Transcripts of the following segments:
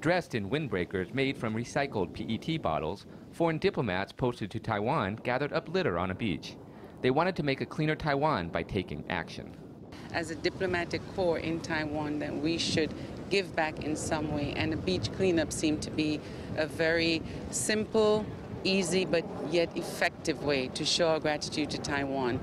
Dressed in windbreakers made from recycled PET bottles, foreign diplomats posted to Taiwan gathered up litter on a beach. They wanted to make a cleaner Taiwan by taking action. As a diplomatic corps in Taiwan, that we should give back in some way, and the beach cleanup seemed to be a very simple, easy but yet effective way to show our gratitude to Taiwan.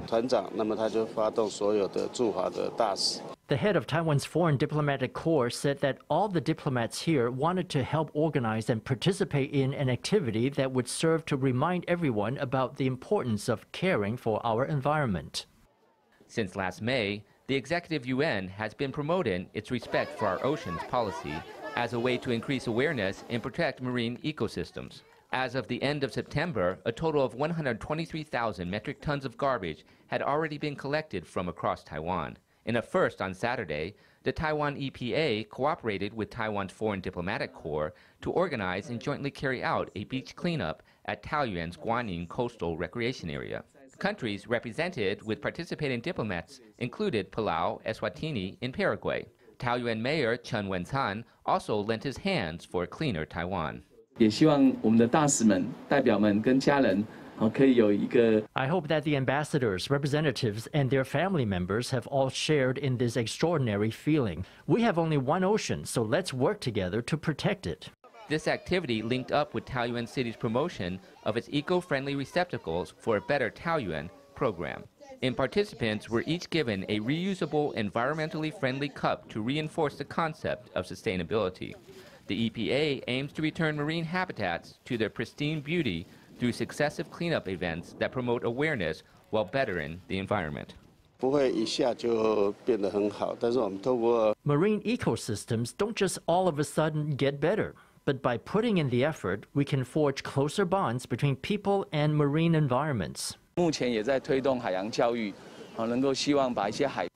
The head of Taiwan's Foreign Diplomatic Corps said that all the diplomats here wanted to help organize and participate in an activity that would serve to remind everyone about the importance of caring for our environment. Since last May, the executive Yuan has been promoting its respect for our oceans policy as a way to increase awareness and protect marine ecosystems. As of the end of September, a total of 123,000 metric tons of garbage had already been collected from across Taiwan. In a first on Saturday, the Taiwan EPA cooperated with Taiwan's Foreign Diplomatic Corps to organize and jointly carry out a beach cleanup at Taoyuan's Guanyin Coastal Recreation Area. Countries represented with participating diplomats included Palau, Eswatini, and Paraguay. Taoyuan Mayor Cheng Wen-tsan also lent his hands for cleaner Taiwan. 也希望我们的大使们、代表们跟家人，啊，可以有一个 I hope that the ambassadors, representatives, and their family members have all shared in this extraordinary feeling. We have only one ocean, so let's work together to protect it. This activity linked up with Taoyuan City's promotion of its eco-friendly receptacles for a better Taoyuan program. And participants were each given a reusable, environmentally friendly cup to reinforce the concept of sustainability. The EPA aims to return marine habitats to their pristine beauty through successive cleanup events that promote awareness while bettering the environment. 不会一下就变得很好，但是我们透过 Marine ecosystems don't just all of a sudden get better, but by putting in the effort, we can forge closer bonds between people and marine environments. 目前也在推动海洋教育，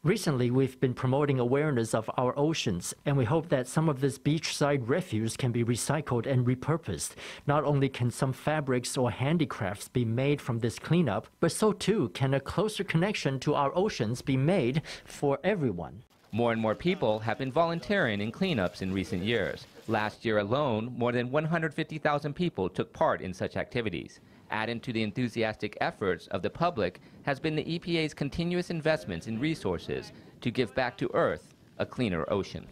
Recently, we've been promoting awareness of our oceans, and we hope that some of this beachside refuse can be recycled and repurposed. Not only can some fabrics or handicrafts be made from this cleanup, but so too can a closer connection to our oceans be made for everyone. More and more people have been volunteering in cleanups in recent years. Last year alone, more than 150,000 people took part in such activities. Adding to the enthusiastic efforts of the public has been the EPA's continuous investments in resources to give back to Earth a cleaner ocean.